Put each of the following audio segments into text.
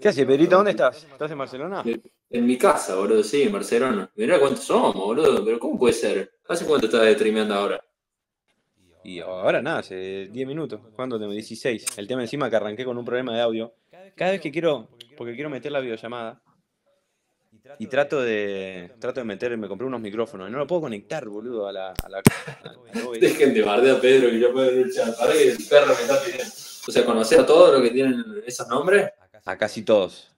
¿Qué haces, Pedrito? ¿Dónde estás? ¿Estás en Barcelona? En mi casa, boludo, sí, en Barcelona. Mirá cuántos somos, boludo, pero ¿cómo puede ser? ¿Hace cuánto estás streameando ahora? Y ahora nada, hace 10 minutos. ¿Cuánto tengo? 16. El tema encima que arranqué con un problema de audio. Cada vez que quiero, porque quiero meter la videollamada, y trato de trato de meter, me compré unos micrófonos y no lo puedo conectar, boludo, a la... A la, a- Dejen de bardear a Pedro que ya puede ver el chat. Que el perro me está pidiendo. O sea, conocer a todos los que tienen esos nombres. A casi todos.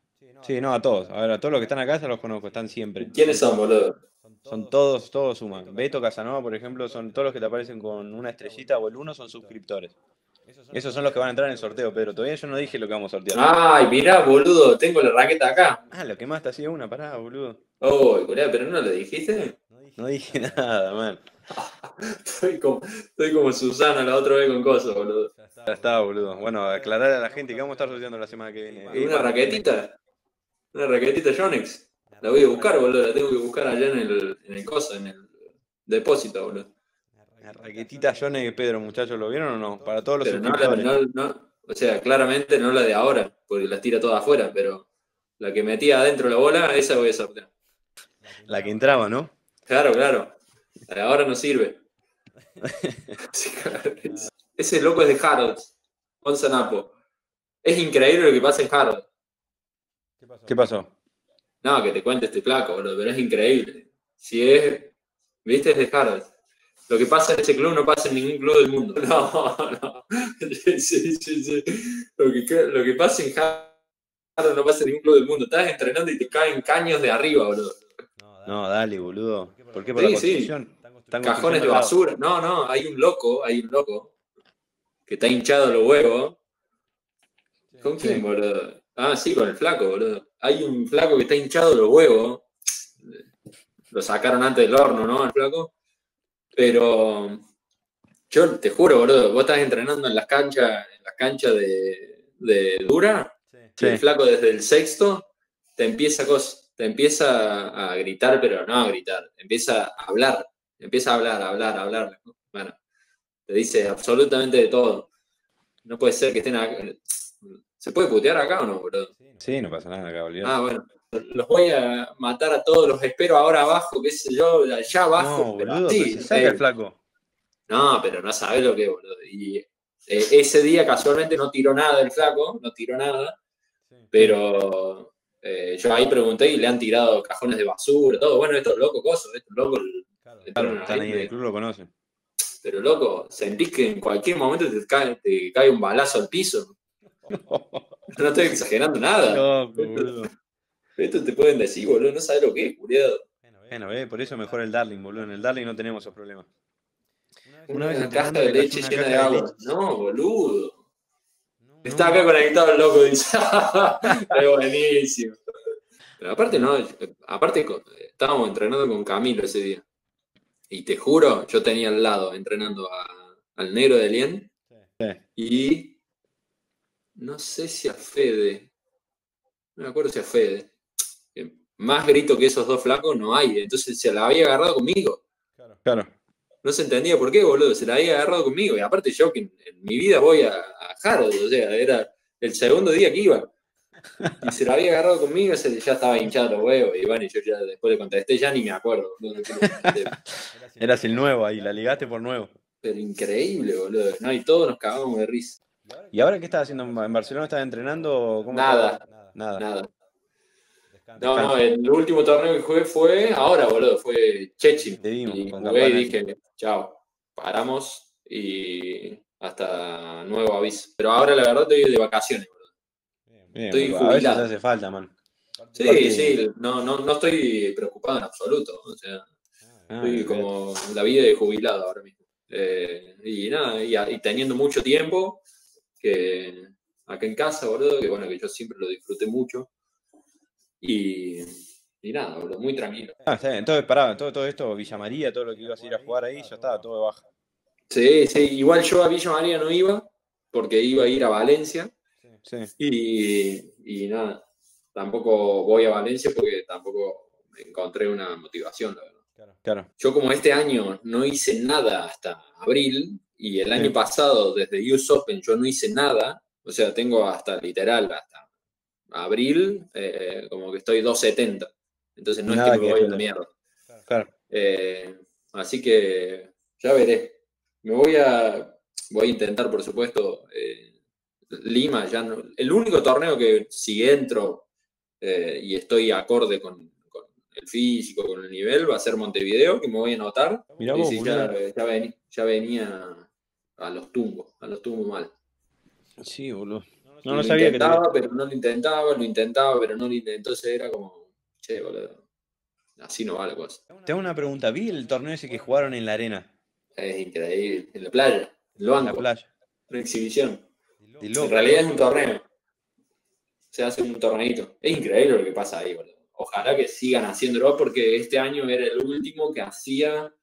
Sí, no, a todos. A ver, a todos los que están acá ya los conozco, están siempre. ¿Quiénes son, boludo? Son todos, todos suman. Beto Casanova, por ejemplo, son todos los que te aparecen con una estrellita o el uno son suscriptores. Esos son los que van a entrar en el sorteo, Pedro. Todavía yo no dije lo que vamos a sortear. Ay, mirá, boludo, tengo la raqueta acá. Ah, lo que más te hacía una, pará, boludo. Oh, corea, pero no lo dijiste. No dije nada, man. Estoy como, estoy como Susana la otra vez con cosas, boludo. Ya está, boludo. Bueno, aclarar a la gente que vamos a estar sorteando la semana que viene. ¿Y una raquetita? Una raquetita Yonex. La voy a buscar, boludo. La tengo que buscar allá en el, en el coso, en el depósito, boludo. La raquetita Johnny Pedro, muchachos, ¿lo vieron o no? Para todos los Pero no, suscriptores. no, no, o sea, claramente no la de ahora, porque las tira todas afuera, pero la que metía adentro la bola, esa voy a sortear. La que entraba, ¿no? Claro, claro. La de ahora no sirve. Sí. Ese loco es de Harold. Napo. Es increíble lo que pasa en Harold. ¿Qué pasó? No, que te cuente este flaco, boludo, pero es increíble. Si es. ¿Viste? Es de Harold. Lo que pasa en ese club no pasa en ningún club del mundo. No, no. Sí, sí, sí. Lo, que, lo que pasa en Harold no pasa en ningún club del mundo. Estás entrenando y te caen caños de arriba, boludo. No, dale, boludo. ¿Por qué por Sí, la sí. construcción? Están Cajones de basura. No, no, hay un loco, hay un loco que está hinchado los huevos. ¿Con quién, Sí. boludo? Ah, sí, con el flaco, boludo. Hay un flaco que está hinchado los huevos. Lo sacaron antes del horno, ¿no? El flaco. Pero yo te juro, boludo, vos estás entrenando en las canchas, en las canchas de, de dura, y el Sí. flaco desde el sexto te empieza a cos- te empieza a gritar, pero no a gritar, empieza a hablar, empieza a hablar, a hablar, a hablar. Bueno, te dice absolutamente de todo. No puede ser que estén acá. ¿Se puede putear acá o no, boludo? Sí, no pasa nada acá, olvidate. Ah, bueno. Los voy a matar a todos, los espero ahora abajo, qué sé yo, allá abajo. no, pero boludo, así, pero se saca eh, el flaco. no, pero no sabes lo que es, boludo. Y eh, ese día casualmente no tiró nada el flaco, no tiró nada, pero eh, yo ahí pregunté y le han tirado cajones de basura, todo. Bueno, estos locos cosas, estos locos. Claro, están ahí el club, lo conocen. Pero loco, sentís que en cualquier momento te cae, te cae un balazo al piso. No estoy exagerando nada. Loco, boludo. Esto te pueden decir, boludo, no sabes lo que es, culiado. Bueno, eh, por eso mejor el Darling, boludo. En el Darling no tenemos esos problemas. Una vez Una caja de leche llena de de agua. leche. No, boludo. Está acá conectado el loco, dice. es buenísimo. Pero aparte, no, aparte estábamos entrenando con Camilo ese día. Y te juro, yo tenía al lado entrenando a- al negro de Lien Sí. y no sé si a Fede. No me acuerdo si a Fede. Más grito que esos dos flacos no hay. Entonces se la había agarrado conmigo. Claro. No se entendía por qué, boludo. Se la había agarrado conmigo. Y aparte yo que en, en mi vida voy a, a Harold, o sea, era el segundo día que iba. Y se la había agarrado conmigo, se, ya estaba hinchado los huevos. Y bueno, yo ya después le contesté, ya ni me acuerdo. no. Eras el nuevo ahí, la ligaste por nuevo. Pero increíble, boludo. No, y todos nos cagamos de risa. ¿Y ahora qué estás haciendo en Barcelona? ¿Estás entrenando? ¿Cómo Nada? Nada. nada. No, no, el último torneo que jugué fue ahora, boludo, fue vimos, Y jugué y dije, chao, paramos y hasta nuevo aviso. Pero ahora la verdad estoy de vacaciones, boludo. Bien, Estoy a veces jubilado. hace falta, man. Sí, sí, no, no, no estoy preocupado en absoluto. O sea, Ah, estoy como la vida de jubilado ahora mismo. Eh, y nada, y, y teniendo mucho tiempo que acá en casa, boludo, que bueno, que yo siempre lo disfruté mucho. Y, y nada, boludo, muy tranquilo. Ah, está bien. Entonces, pará, todo, todo esto, Villa María, todo lo que ibas a ir a jugar ahí, ya estaba todo de baja. Sí, sí, igual yo a Villa María no iba, porque iba a ir a Valencia. Sí. Y, y nada, tampoco voy a Valencia porque tampoco encontré una motivación, la verdad. Claro. Yo como este año no hice nada hasta abril y el año pasado desde US Open yo no hice nada, o sea, tengo hasta literal, hasta abril, eh, como que estoy 270. Entonces no Nada es que me que voy a la mierda. Claro. Eh, así que ya veré. Me voy a, voy a intentar, por supuesto, eh, Lima. Ya no- el único torneo que si entro eh, y estoy acorde con, con el físico, con el nivel, va a ser Montevideo, que me voy a anotar. Mirá vos, ya, ya veni- ya venía a los tumbos, a los tumbos mal. Sí, boludo. No, no lo sabía que te... intentaba, pero no lo intentaba, lo intentaba, pero no lo intentaba. Entonces era como, che, boludo, así no va la cosa. Te hago una pregunta. Vi el torneo ese que jugaron en la arena, Es increíble. En la playa, en en la playa. una exhibición. En realidad es un torneo. Se hace un torneito. Es increíble lo que pasa ahí, boludo. Ojalá que sigan haciéndolo porque este año era el último que hacía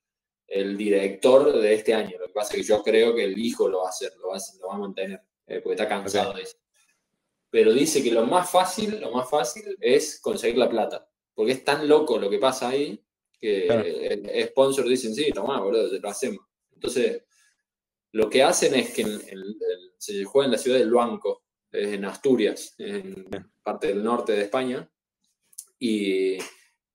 el director de este año. Lo que pasa es que yo creo que el hijo lo va a hacer, lo va a, hacer- lo va a mantener, eh, porque está cansado de eso. Pero dice que lo más fácil, lo más fácil es conseguir la plata. Porque es tan loco lo que pasa ahí que Claro. el, sponsor dicen, sí, tomá, boludo, lo hacemos. Entonces, lo que hacen es que en- en- en- se juega en la ciudad de Luanco, en Asturias, en parte del norte de España, y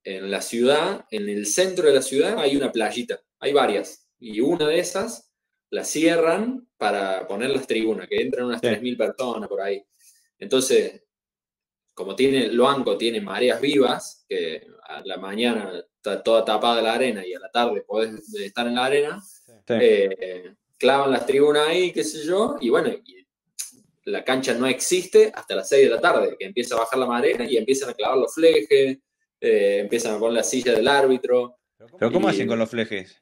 en la ciudad, en el centro de la ciudad hay una playita, hay varias, y una de esas la cierran para poner las tribunas, que entran unas Sí. 3.000 personas por ahí. Entonces, como tiene Luanco tiene mareas vivas, que a la mañana está toda tapada la arena y a la tarde podés estar en la arena, Sí. eh, clavan las tribunas ahí, qué sé yo, y bueno, y la cancha no existe hasta las 6 de la tarde, que empieza a bajar la marea y empiezan a clavar los flejes, eh, empiezan a poner la silla del árbitro, Pero ¿cómo hacen con los flejes?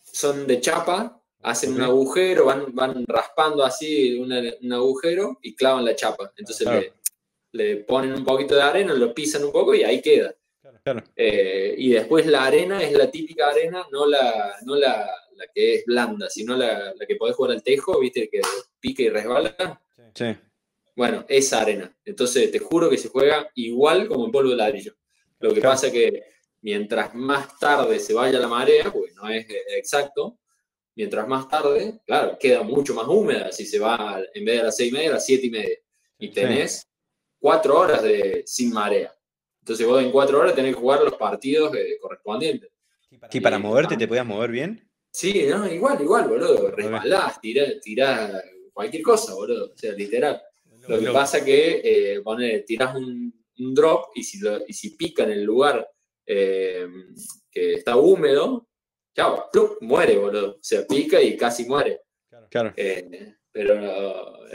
son de chapa, hacen un agujero, van, van raspando así una- un agujero y clavan la chapa. Entonces Claro. le, le ponen un poquito de arena, lo pisan un poco y ahí queda. Claro. Eh, y después la arena es la típica arena, no la, no la, la que es blanda, sino la, la que podés jugar al tejo, viste, que pica y resbala. Sí. Bueno, esa arena. Entonces te juro que se juega igual como en polvo de ladrillo. Lo que Claro. pasa que mientras más tarde se vaya la marea, porque no es eh, exacto, mientras más tarde, claro, queda mucho más húmeda si se va en vez de las seis y media, a las siete y media. Y tenés cuatro horas de, sin marea. Entonces vos en cuatro horas tenés que jugar los partidos eh, correspondientes. Sí, para Y- moverte te podías mover bien. Sí, no, igual, igual, boludo. Resbalás, tirás, tirás cualquier cosa, boludo. O sea, literal. Lo que Loco. pasa que eh, tirás un, un drop y si, lo- y si pica en el lugar eh, que está húmedo, chao, ¡plup! muere, boludo. O sea, pica y casi muere. Claro. Eh, pero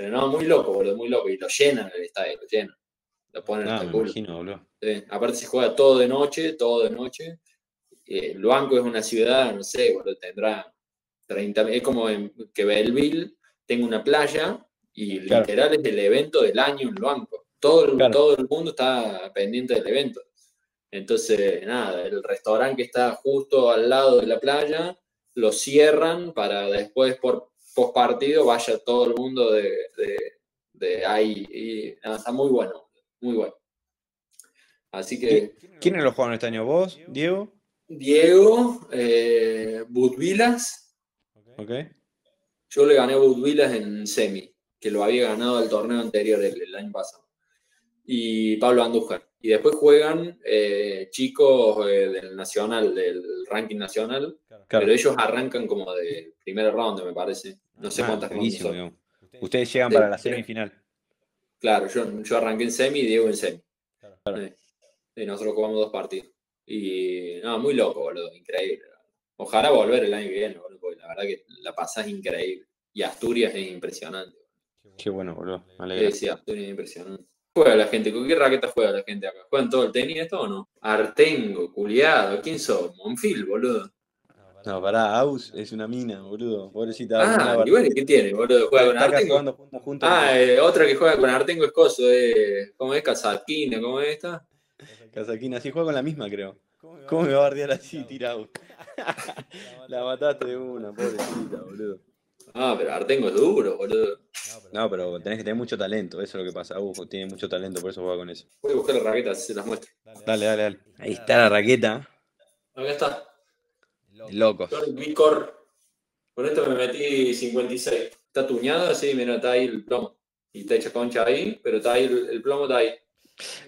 no, muy loco, boludo, muy loco. Y lo llenan el estadio, lo llenan. Lo ponen No, hasta me el culo. imagino, boludo. Sí, Aparte se juega todo de noche, todo de noche. Eh, Luanco es una ciudad, no sé, boludo, tendrá 30, es como en- que Belleville tenga una playa y Claro. literal es el evento del año en Luanco. Todo el, Claro. todo el mundo está pendiente del evento. Entonces, nada, el restaurante que está justo al lado de la playa lo cierran para después por post partido vaya todo el mundo de, de- de ahí. Y, nada, está muy bueno, muy bueno. Así que ¿Quiénes lo jugaron este año? ¿Vos, Diego? Diego, eh, Budvilas, ¿Ok? yo le gané a Budvilas en semi, que lo había ganado el torneo anterior el, el año pasado. Y Pablo Andújar. Y después juegan eh, chicos eh, del nacional, del ranking nacional, Claro. pero ellos arrancan como de primera ronda, me parece. No sé Ah, cuántas rondas. Ustedes llegan para la semifinal. Claro, yo, yo arranqué en semi y Diego en semi. Claro. Y nosotros jugamos dos partidos. Y no, muy loco, boludo, increíble. Ojalá volver el año que viene, boludo, porque la verdad que la pasás increíble. Y Asturias es impresionante. Qué bueno, boludo. Me Sí, Asturias es impresionante. Juega la gente, ¿con qué raqueta juega la gente acá? ¿Juegan todo el tenis esto o no? Artengo, culiado, ¿quién sos? Monfil, boludo. No, pará, Aus es una mina, boludo. Pobrecita. Ah, una y bueno, ¿qué tiene, boludo? ¿Juega con Artengo? Ah, eh, otra que juega con Artengo es Coso, eh, ¿cómo es? Casaquina, ¿cómo es esta? Casaquina, sí juega con la misma, creo. ¿Cómo me va a bardear así, tirado? la mataste de una, pobrecita, boludo. Ah, pero Artengo es duro, boludo. No, pero tenés que tener mucho talento, eso es lo que pasa. Uf, tiene mucho talento, por eso juega con eso. Voy a buscar las raquetas, se las muestro. Dale, dale, dale. Ahí está la raqueta. Acá está. Locos. Con esto me metí 56. Está tuñado así, mira, está ahí el plomo. Y está hecha concha ahí, pero está ahí el, el plomo, está ahí.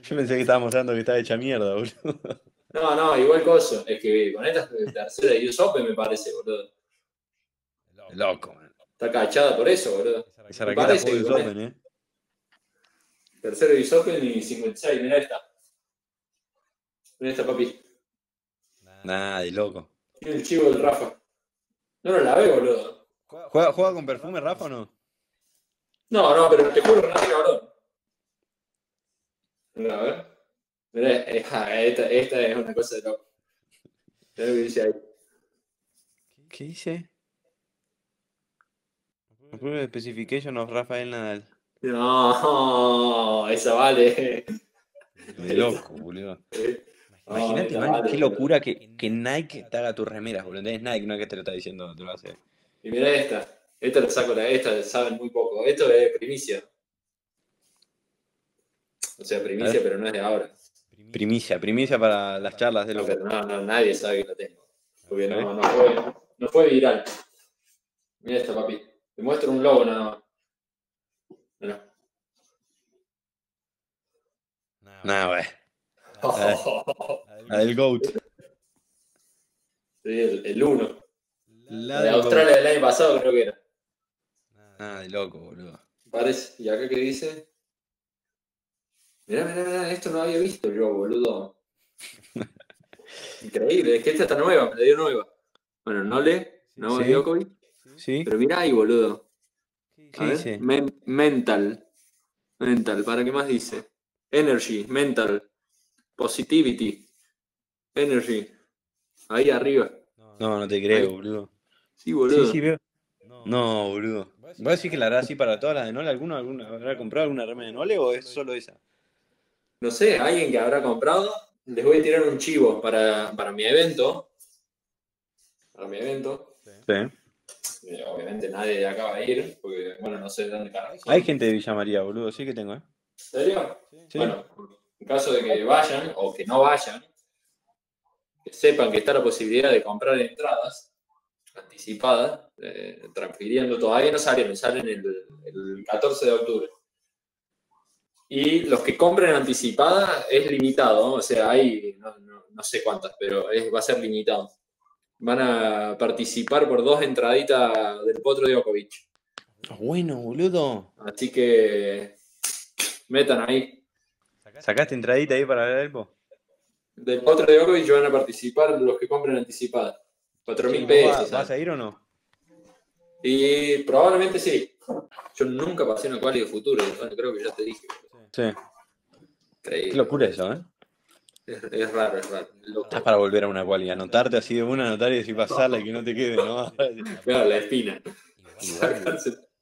Yo pensé que estaba mostrando que estaba hecha mierda, boludo. No, no, igual cosa. Es que con esta tercera de US Open me parece, boludo. Loco, man. Está cachada por eso, boludo. Esa Me raqueta parece fue US Open, eh. Tercero de US Open y 56, mirá esta. Mirá esta, papi. Nada, de loco. Tiene el chivo del Rafa. No, no la veo, boludo. ¿Juega, juega con perfume, Rafa, o no? No, no, pero te juro no tiene valor. Mirá, a ver. Mirá, ah, esta, esta es una cosa de loco. Mirá lo que dice ahí. ¿Qué dice? Approve specification of Rafael Nadal. No, esa vale. De loco, boludo. No, Imagínate, man, vale, qué locura que, que Nike te haga tus remeras, boludo. Es Nike, no es que te lo está diciendo, te lo hace. Y mira esta. Esta la saco, la esta saben muy poco. Esto es primicia. O sea, primicia, pero no es de ahora. Primicia, primicia para las charlas de No, loco. pero no, no, nadie sabe que la tengo. Porque no, no, fue, no fue viral. Mira esta, papi. Te muestro un logo nada más. Mirá. Nah, wey. La del GOAT. Sí, el, el uno. La La de del Australia del año pasado creo que era. Nada, de loco, boludo. Parece. ¿Y acá qué dice? Mirá, mirá, mirá, esto no había visto yo, boludo. Increíble, es que esta está nueva, me la dio nueva. Bueno, no le, no Sí. Djokovic, ¿Sí? pero mirá ahí, boludo. ¿Qué A ver, men- mental. Mental, ¿para qué más dice? Energy, mental, positivity, energy. Ahí arriba. No, no te creo, boludo. Sí, boludo. Sí, sí, veo. No, boludo. ¿Voy a decir que la hará así para todas las de Nole? ¿Alguno, alguna, habrá comprado alguna remera de Nole o es solo esa? No sé, alguien que habrá comprado. Les voy a tirar un chivo para, para mi evento. Para mi evento. Sí. Eh, obviamente nadie de acá va a ir, porque, bueno, no sé de dónde carajo. Hay gente de Villa María, boludo. Sí que tengo, ¿eh? ¿En serio? Sí. Bueno, en caso de que vayan o que no vayan, que sepan que está la posibilidad de comprar entradas anticipadas, eh, transfiriendo, todavía no salieron, salen el, el 14 de octubre. Y los que compren anticipada es limitado, o sea, hay no, no- no sé cuántas, pero es- va a ser limitado. Van a participar por dos entraditas del Potro Djokovic. Ah, Bueno, boludo. Así que metan ahí. ¿Sacaste entradita ahí para el Elpo? Del Potro de Djokovic van a participar los que compren anticipada. 4 mil pesos. ¿Vas a ir o no? Y probablemente sí. Yo nunca pasé una quali de futuro, bueno, creo que ya te dije. Sí. Qué locura eso, ¿eh? Es, es raro, es raro. loco. Estás para volver a una quali, anotarte así de una, anotar y decir pasarla y que no te quede, ¿no? Claro, la espina.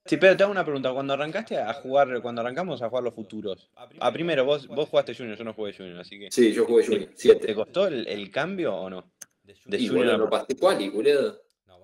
Sí, pero te hago una pregunta. Cuando arrancaste a jugar, cuando arrancamos a jugar los futuros, ah, primero, vos, vos jugaste Junior, yo no jugué Junior, así que. Sí, yo jugué Junior, ¿Te 7. costó el, el cambio o no? De Y Junior bueno, a- no pasé quali, boludo.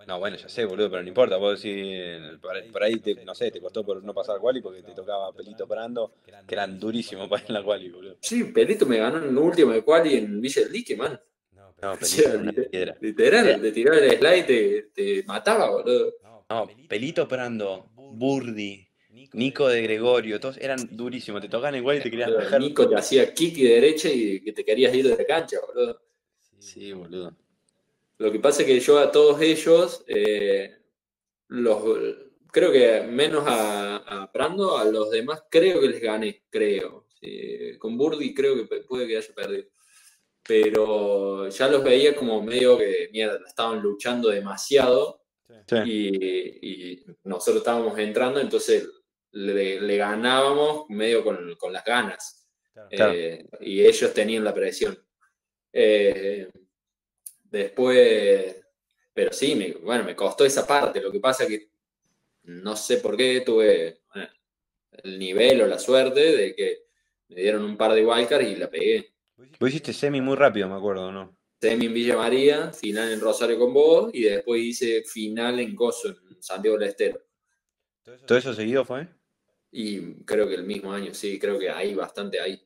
No, bueno, ya sé, boludo, pero no importa. Vos decís, por ahí, por ahí te, no sé, te costó por no pasar quali porque te tocaba Pelito Brando, que eran durísimos para ir en la quali, boludo. Sí, Pelito me ganó en el último de quali en Villa del Dique, man. No, O Pelito sea, era una liter- piedra. literal, te tiraba el slide y te, te mataba, boludo. No, Pelito Brando, Burdi, Nico de Gregorio, todos eran durísimos. Te tocaban igual y te querías bajar. Nico te hacía kick y derecha y que te querías ir de la cancha, boludo. Sí, boludo. Lo que pasa es que yo a todos ellos, eh, los, creo que menos a, a Prando, a los demás creo que les gané, creo. Sí, con Burdi creo que puede que haya perdido. Pero ya los veía como medio que, mierda, estaban luchando demasiado Sí. y, y nosotros estábamos entrando, entonces le, le ganábamos medio con, con las ganas. Claro. Eh, y ellos tenían la presión. Eh, después, pero sí, me, bueno, me costó esa parte. Lo que pasa que no sé por qué tuve bueno, el nivel o la suerte de que me dieron un par de wildcards y la pegué. Vos hiciste semi muy rápido, me acuerdo, ¿no? Semi en Villa María, final en Rosario con vos y después hice final en Gozo, en Santiago del Estero. ¿Todo eso seguido fue? Y creo que el mismo año, sí, creo que ahí, bastante ahí.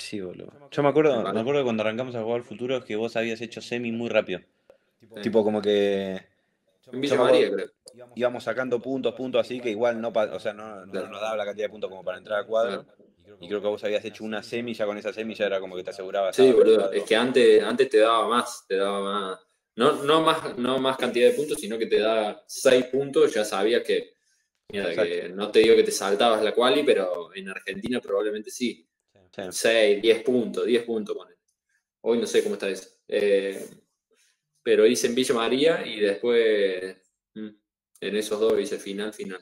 Sí, boludo. Yo me acuerdo, me acuerdo cuando arrancamos a jugar al futuro que vos habías hecho semi muy rápido. Tipo como que En Villa María, acuerdo- creo. íbamos sacando puntos, puntos así que igual no, o sea, no, no Claro. nos daba la cantidad de puntos como para entrar a cuadro. Y creo que vos habías hecho una semi, ya con esa semi ya era como que te aseguraba. Sí, boludo. Es que antes, antes te daba más, te daba más. No, no más. no más cantidad de puntos, sino que te da 6 puntos, ya sabías que, mira, que no te digo que te saltabas la quali, pero en Argentina probablemente sí. 6, 10 puntos, 10 puntos. Hoy no sé cómo está eso. Eh, pero hice en Villa María y después mm, en esos dos hice final, final.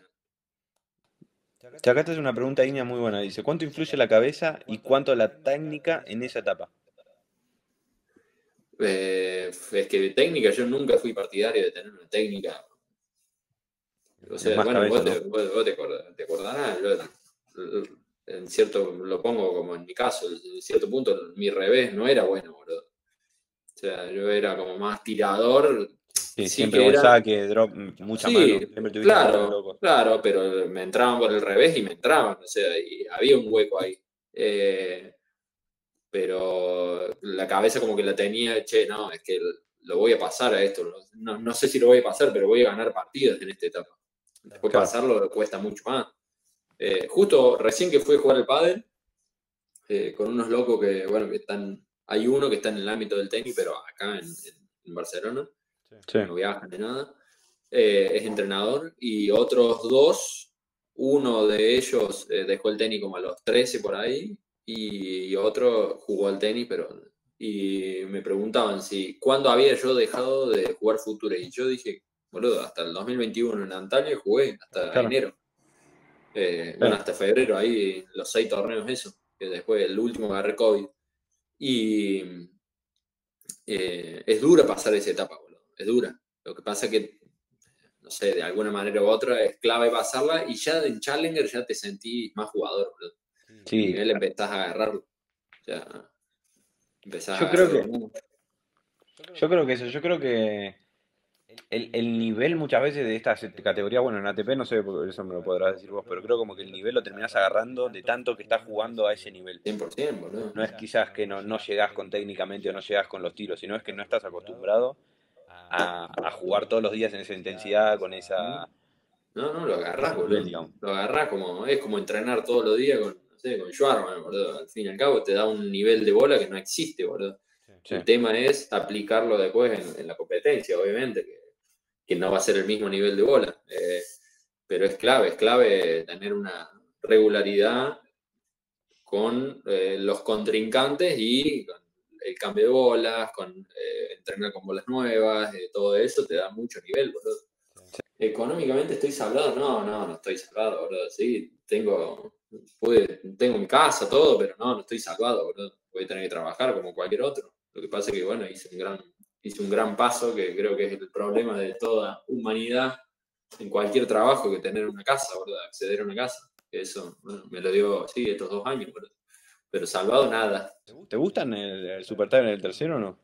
Acá te hace una pregunta Iña muy buena. Dice, ¿cuánto influye la cabeza y cuánto la técnica en esa etapa? Eh, es que de técnica yo nunca fui partidario de tener una técnica. O sea, bueno, vos, te, vos, te, acordarás, en cierto, lo pongo como en mi caso, en cierto punto mi revés no era bueno, boludo. O sea, yo era como más tirador. Sí, siempre un saque, drop, mucha sí, claro, claro, pero me entraban por el revés y me entraban, o sea, y había un hueco ahí. Eh, pero la cabeza como que la tenía, che, no, es que lo voy a pasar a esto. No, no sé si lo voy a pasar, pero voy a ganar partidos en esta etapa. Después pasarlo cuesta mucho más. Eh, justo recién que fui a jugar el pádel, eh, con unos locos que, bueno, que están, hay uno que está en el ámbito del tenis, pero acá en, Barcelona, no viajan ni nada, eh, es entrenador, y otros dos, uno de ellos dejó el tenis como a los 13 por ahí, y otro jugó al tenis, pero... Y me preguntaban si, ¿cuándo había yo dejado de jugar Future? Y yo dije, boludo, hasta el 2021 en Antalya jugué, hasta enero. Eh, bueno, hasta febrero, ahí los seis torneos, eso. Que después el último agarré COVID. Y eh, es dura pasar esa etapa, boludo. Es dura. Lo que pasa es que, no sé, de alguna manera u otra es clave pasarla y ya en Challenger ya te sentís más jugador, boludo. Sí. él empezás a agarrarlo. Ya empezás yo creo que. Yo creo que eso, yo creo que el, nivel muchas veces de esta categoría, bueno, en ATP no sé, porque eso me lo podrás decir vos, pero creo como que el nivel lo terminás agarrando de tanto que estás jugando a ese nivel. 100%, boludo. No es quizás que no, no llegás con técnicamente o no llegás con los tiros, sino es que no estás acostumbrado a, jugar todos los días en esa intensidad, con esa... No, no, lo agarrás, boludo. Lo agarrás como, es como entrenar todos los días con, no sé, con Schwarman, boludo. Al fin y al cabo te da un nivel de bola que no existe, boludo. El tema es aplicarlo después en, en la competencia, obviamente, que que no va a ser el mismo nivel de bola. Eh, pero es clave, es clave tener una regularidad con eh, los contrincantes y con el cambio de bolas, con eh, entrenar con bolas nuevas, todo eso te da mucho nivel, boludo. Económicamente estoy salvado, no, no, no estoy salvado, boludo. Sí, tengo, tengo mi casa, todo, pero no, no estoy salvado, boludo. Voy a tener que trabajar como cualquier otro. Lo que pasa es que, bueno, hice un gran hice un gran paso, que creo que es el problema de toda humanidad en cualquier trabajo, que tener una casa, ¿verdad? Acceder a una casa. Eso, me lo dio, sí, estos dos años, ¿verdad? Pero salvado nada. ¿Te gustan el, Super en el tercero o no?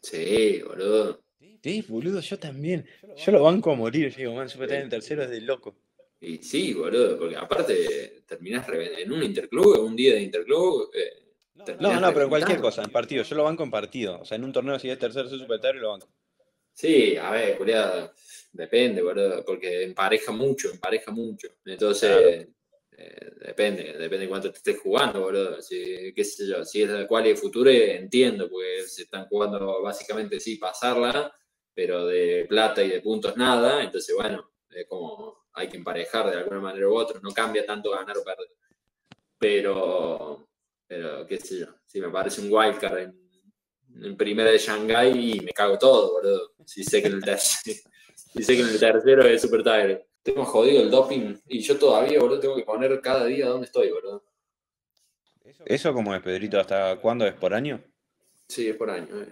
Sí, boludo. Sí, boludo, yo también. Yo lo banco a morir, digo, man, Super en el tercero es de loco. Y sí, boludo, porque aparte terminás en un interclub, un día de interclub, eh, no, no, pero en cualquier cosa, en partido. Yo lo banco en partido. O sea, en un torneo si es tercero, soy y lo banco. Sí, a ver, culiado, depende, boludo, porque empareja mucho, empareja mucho. Entonces, eh, depende, depende de cuánto te estés jugando, boludo. Si, qué sé yo, si es la cual de futuro, entiendo, porque se están jugando básicamente sí pasarla, pero de plata y de puntos nada. Entonces, bueno, es como hay que emparejar de alguna manera u otra. No cambia tanto ganar o perder. Pero, pero qué sé yo, si me parece un wildcard en, en primera de Shanghai y me cago todo, boludo. Si sé que en el, tercero, si sé que en el tercero es Super Tiger. Tengo jodido el doping y yo todavía, boludo, tengo que poner cada día dónde estoy, boludo. ¿Eso como es, Pedrito? ¿Hasta cuándo es? ¿Por año? Sí, es por año, eh.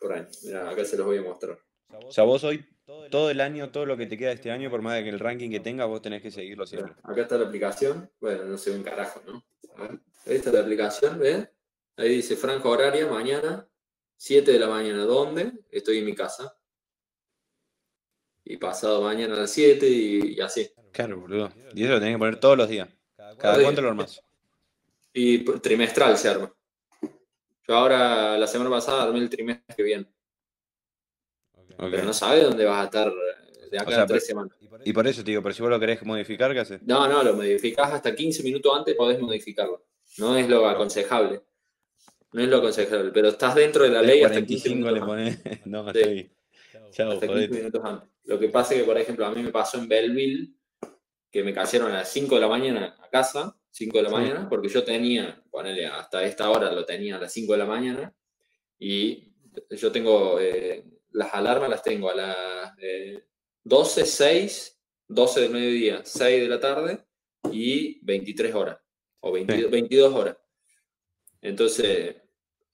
por año. Mira, acá se los voy a mostrar. O sea, vos hoy, todo el año, todo lo que te queda este año, por más de que el ranking que tengas, vos tenés que seguirlo siempre. Acá está la aplicación. Bueno, no sé un carajo, ¿no? A ver. Esta es la aplicación, ¿ven? Ahí dice franja horaria, mañana, 7 de la mañana. ¿Dónde? Estoy en mi casa. Y pasado mañana a las 7 y, así. Claro, boludo. Y eso lo tenés que poner todos los días. ¿Cada cuánto lo armás? Y trimestral se arma. Yo ahora, la semana pasada, armé el trimestre que viene. Pero no sabes dónde vas a estar de acá a tres semanas. Y por eso te digo, pero si vos lo querés modificar, ¿qué haces? No, no, lo modificás hasta 15 minutos antes, podés modificarlo. No es lo aconsejable. No es lo aconsejable, pero estás dentro de la ley hasta 15 45 le. No, Sí. Chao, Hasta 15 jodete. minutos antes. Lo que pasa es que, por ejemplo, a mí me pasó en Belleville que me cayeron a las 5 de la mañana a casa, 5 de la Sí. mañana, porque yo tenía, ponele, hasta esta hora lo tenía a las 5 de la mañana, y yo tengo, eh, las alarmas las tengo a las eh, 12, 6, 12 del mediodía, 6 de la tarde y 23 horas, o 22, 22 horas. Entonces,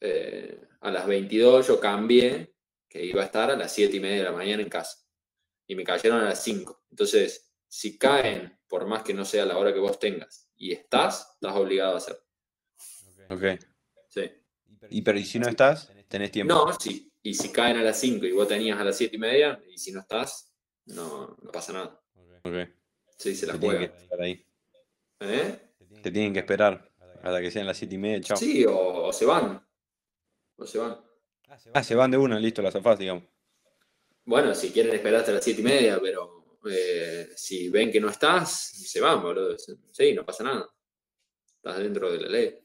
eh, a las 22 yo cambié, que iba a estar a las 7 y media de la mañana en casa, y me cayeron a las 5. Entonces, si caen, por más que no sea la hora que vos tengas, y estás, estás obligado a hacer. Ok. Sí. Y pero ¿y si no estás? Tenés tiempo. No, sí. Y si caen a las 5 y vos tenías a las 7 y media, y si no estás, no, no pasa nada. Ok. Sí, se la que juega. ahí. ¿Eh? Te tienen que esperar hasta que sean las 7 y media. Chao. Sí, o, o se van. O se van. Ah, se van de una, listo, las zafás, digamos. Bueno, si quieren esperar hasta las 7 y media, pero eh, si ven que no estás, se van, boludo. Sí, no pasa nada. Estás dentro de la ley.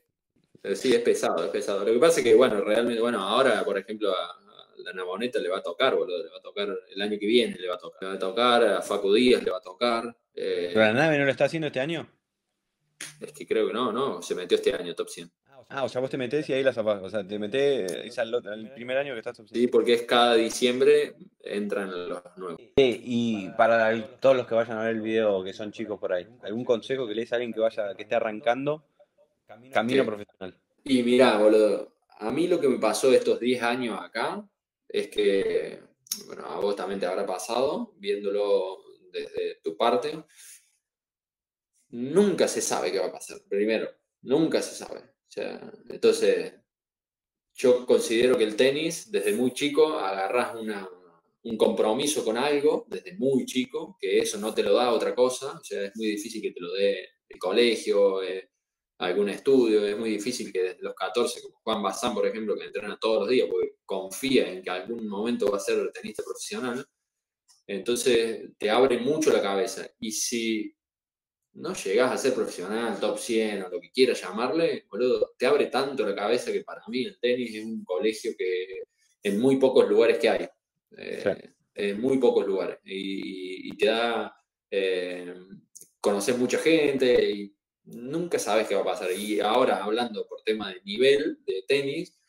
Eh, Sí, es pesado, es pesado. Lo que pasa es que, bueno, realmente, bueno, ahora, por ejemplo, a, a la Navoneta le va a tocar, boludo. Le va a tocar el año que viene, le va a tocar. Le va a tocar, a Facu Díaz le va a tocar. eh, ¿Pero la nave no lo está haciendo este año? Es que creo que no, no, se metió este año top 100. Ah, o sea, vos te metés y ahí la zafás. O sea, te metés, es al, otro- al primer año que estás top Sí, porque es cada diciembre entran los nuevos. Y para el- todos los que vayan a ver el video, que son chicos por ahí, ¿algún consejo que le des a alguien que vaya, que esté arrancando camino Sí. profesional? Y mirá, boludo, a mí lo que me pasó estos 10 años acá es que, bueno, a vos también te habrá pasado, viéndolo desde tu parte, nunca se sabe qué va a pasar, primero, nunca se sabe. Entonces, yo considero que el tenis, desde muy chico, agarrás una, un compromiso con algo, desde muy chico, que eso no te lo da otra cosa, o sea, es muy difícil que te lo dé el colegio, eh, algún estudio, es muy difícil que desde los 14, como Juan Bazán, por ejemplo, que entrena todos los días, porque confía en que algún momento va a ser tenista profesional, entonces te abre mucho la cabeza. Y si no llegás a ser profesional, top 100 o lo que quieras llamarle, boludo, te abre tanto la cabeza que para mí el tenis es un colegio que en muy pocos lugares que hay. Eh, Sí. En muy pocos lugares. Y, y te da, eh, conocer mucha gente y nunca sabes qué va a pasar. Y ahora, hablando por tema de nivel de tenis,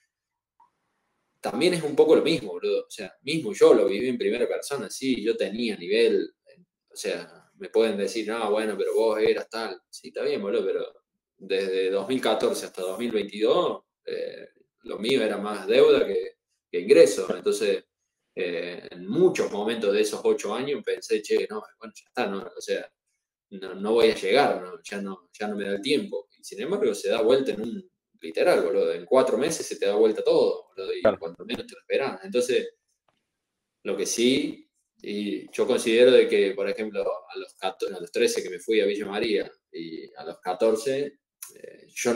también es un poco lo mismo, boludo. O sea, mismo yo lo viví en primera persona, sí, yo tenía nivel, o sea, me pueden decir, no, bueno, pero vos eras tal. Sí, está bien, boludo, pero desde 2014 hasta 2022, eh, lo mío era más deuda que, que ingreso. Entonces, eh, en muchos momentos de esos ocho años pensé, che, no, bueno, ya está, no, o sea, no, no voy a llegar, no, ya, no, ya no me da el tiempo. Y sin embargo, se da vuelta en un, literal, boludo, en cuatro meses se te da vuelta todo, boludo, y Claro. cuanto menos te lo esperas. Entonces, lo que sí, y yo considero de que, por ejemplo, a los, 14 a los 13 que me fui a Villa María y a los 14, eh, yo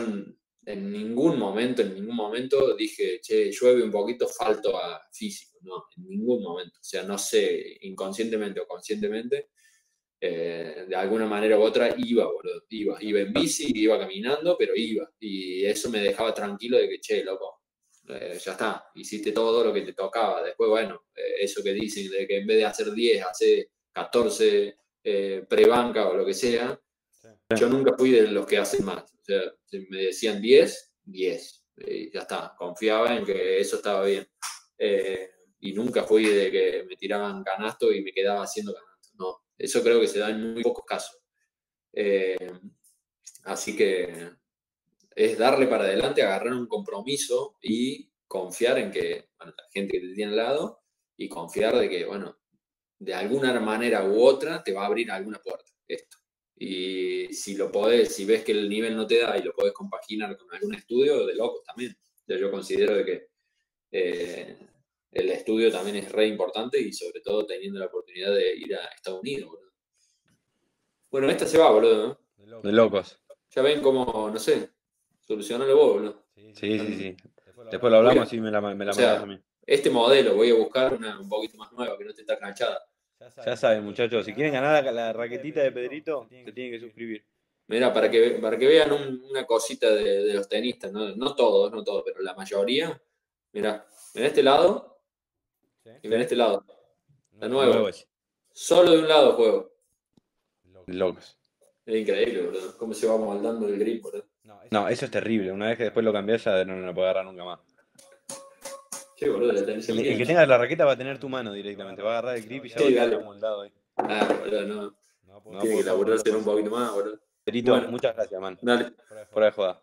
en, ningún momento, en ningún momento dije, che, llueve un poquito, falto a físico. No, en ningún momento. O sea, no sé, inconscientemente o conscientemente, eh, de alguna manera u otra iba, boludo, iba. Iba en bici, iba caminando, pero iba. Y eso me dejaba tranquilo de que, che, loco, eh, ya está, hiciste todo lo que te tocaba. Después, bueno, eh, eso que dicen de que en vez de hacer 10, hace 14 eh, prebanca o lo que sea, yo nunca fui de los que hacen más. O sea, si me decían 10, 10. Y ya está, confiaba en que eso estaba bien. Eh, y nunca fui de que me tiraban canasto y me quedaba haciendo canasto. No, eso creo que se da en muy pocos casos. Eh, así que es darle para adelante, agarrar un compromiso y confiar en que, bueno, la gente que te tiene al lado, y confiar de que, bueno, de alguna manera u otra te va a abrir alguna puerta esto. Y si lo podés, si ves que el nivel no te da y lo podés compaginar con algún estudio, de locos también. Yo considero de que eh, el estudio también es re importante y sobre todo teniendo la oportunidad de ir a Estados Unidos, boludo. Bueno, esta se va, boludo, ¿no? De locos. Ya ven cómo, no sé, solucionalo vos, boludo. Sí, sí, sí. Después lo hablamos y me la, me la O sea, mandás a mí. Este modelo, voy a buscar una un poquito más nueva, que no esté tan canchada. Ya saben, muchachos, si quieren ganar la, la raquetita de Pedrito, se tienen que suscribir. Mira, para que, para que vean un- una cosita de, de los tenistas, ¿no? no todos, no todos, pero la mayoría. Mira, en este lado y en este lado. La nueva. Solo de un lado juego. Locos. Es increíble, boludo. Cómo se va moldando el grip, boludo. No, eso es terrible. Una vez que después lo cambias ya no, no lo puedes agarrar nunca más. Che, boludo, la tenés El, en el que bien. tenga la raqueta va a tener tu mano directamente. Va a agarrar el grip y ya Sí, va a quedar moldado ahí. Ah, boludo, no. No, Tiene que laburarse un poquito más, boludo. Perito, Bueno. muchas gracias, man. Dale. Fuera de joda.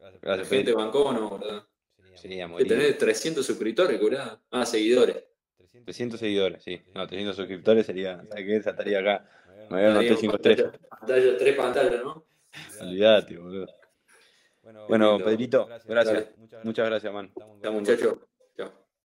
La Gracias, gente Perito. bancó o no, boludo. Sería Que morir. tenés 300 suscriptores, curada. Ah, seguidores. 300 seguidores, sí. No, 300 suscriptores sería. ¿Sabes qué? Saltaría acá. Me voy a 5 estrellas. Pantalla, tres pantallas, ¿no? Olvídate, boludo. Bueno, lindo. Pedrito, gracias. Dale. Muchas gracias, man. Ya, muchachos.